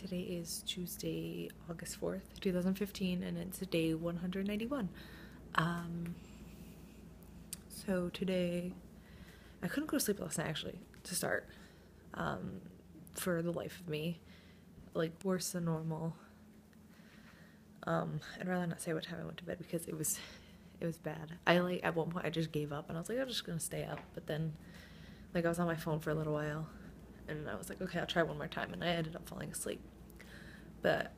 Today is Tuesday, August 4th, 2015, and it's day 191. Um, so today, I couldn't go to sleep last night actually, to start. Um, for the life of me. Like, worse than normal. Um, I'd rather not say what time I went to bed because it was, it was bad. I like, at one point, I just gave up and I was like, I'm just gonna stay up. But then, like, I was on my phone for a little while and I was like, okay, I'll try one more time, and I ended up falling asleep. But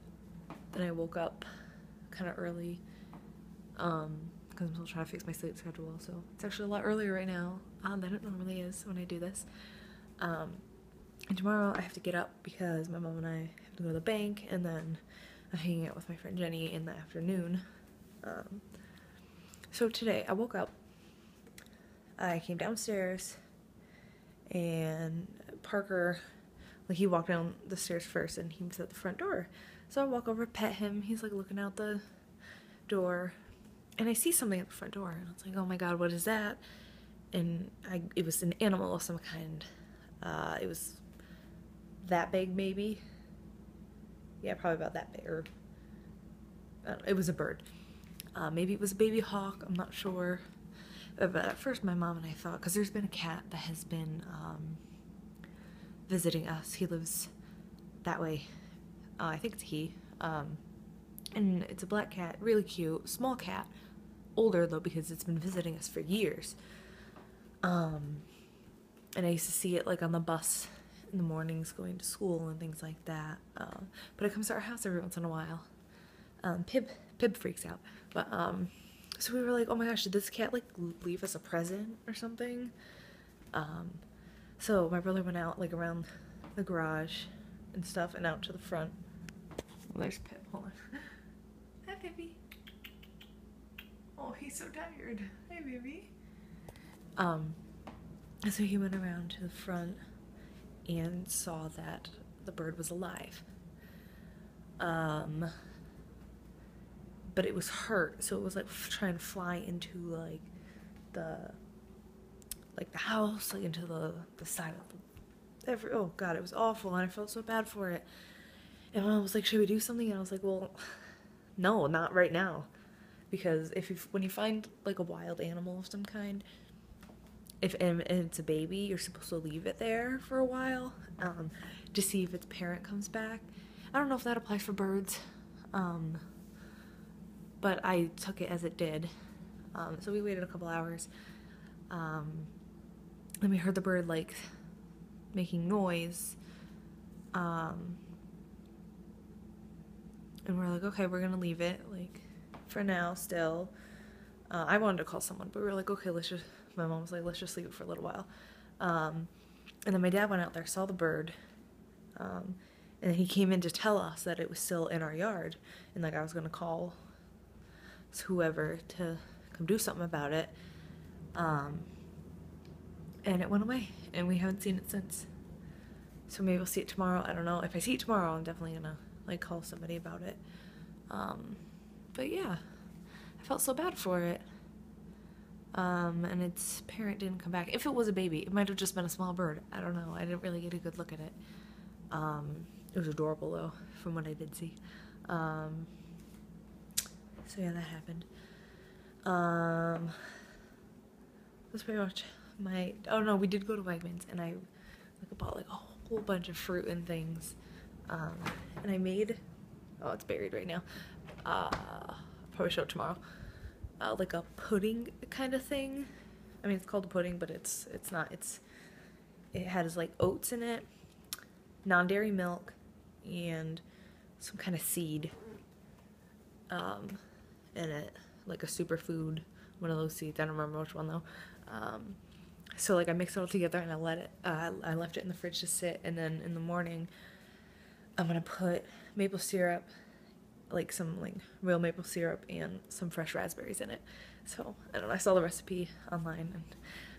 then I woke up kind of early um, because I'm still trying to fix my sleep schedule. So it's actually a lot earlier right now um, than it normally is when I do this. Um, and tomorrow I have to get up because my mom and I have to go to the bank, and then I'm hanging out with my friend Jenny in the afternoon. Um, so today I woke up, I came downstairs, and Parker, like he walked down the stairs first and he was at the front door. So I walk over, pet him. He's like looking out the door, and I see something at the front door, and I was like, "Oh my god, what is that?" And I, it was an animal of some kind. Uh, it was that big, maybe. Yeah, probably about that big. Or it was a bird. Uh, maybe it was a baby hawk. I'm not sure. But at first, my mom and I thought, because there's been a cat that has been um, visiting us. He lives that way. Uh, I think it's he. Um, and it's a black cat, really cute, small cat. Older though because it's been visiting us for years. Um, and I used to see it like on the bus in the mornings going to school and things like that. Uh, but it comes to our house every once in a while. Um, Pibb Pibb freaks out, but um, so we were like, oh my gosh, did this cat like leave us a present or something? Um, so my brother went out like around the garage and stuff and out to the front. Well, there's Pibb. Hold on. Hi, baby. Oh, he's so tired. Hi, baby. Um, so he went around to the front and saw that the bird was alive. Um, but it was hurt, so it was like trying to fly into like the like the house, like into the the side of the every oh god, it was awful and I felt so bad for it. And I was like, should we do something? And I was like, well, no, not right now. Because if you, when you find like a wild animal of some kind, if and it's a baby, you're supposed to leave it there for a while um, to see if its parent comes back. I don't know if that applies for birds, um, but I took it as it did. Um, so we waited a couple hours. Then we heard the bird like making noise. Um, and we're like, okay, we're gonna leave it like for now still. Uh, I wanted to call someone, but we were like, okay, let's just. My mom was like, let's just leave it for a little while. Um, and then my dad went out there, saw the bird, um, and he came in to tell us that it was still in our yard, and like I was gonna call whoever to come do something about it. Um, and it went away and we haven't seen it since. So maybe we'll see it tomorrow. I don't know. If i see it tomorrow i'm definitely gonna like call somebody about it. Um, but yeah i felt so bad for it. Um, and its parent didn't come back. If it was a baby it might have just been a small bird. I don't know. I didn't really get a good look at it. Um, it was adorable though from what i did see. Um, so yeah that happened. Um, that's pretty much my oh no we did go to Wegmans and I like bought like a whole bunch of fruit and things um, and I made oh it's buried right now uh probably show it tomorrow uh, like a pudding kind of thing. I mean it's called a pudding but it's it's not it's it has like oats in it non-dairy milk and some kind of seed um, in it like a superfood one of those seeds. I don't remember which one though. Um, so like I mixed it all together and I let it uh, I left it in the fridge to sit. And then in the morning I'm gonna put maple syrup like some like real maple syrup and some fresh raspberries in it. So I don't know I saw the recipe online and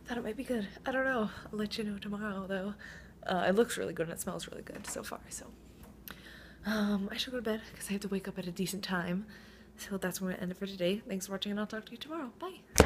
thought it might be good. I don't know. I'll let you know tomorrow though. Uh, it looks really good and it smells really good so far so. Um, I should go to bed because I have to wake up at a decent time. So that's where I'm gonna end it for today. Thanks for watching and I'll talk to you tomorrow. Bye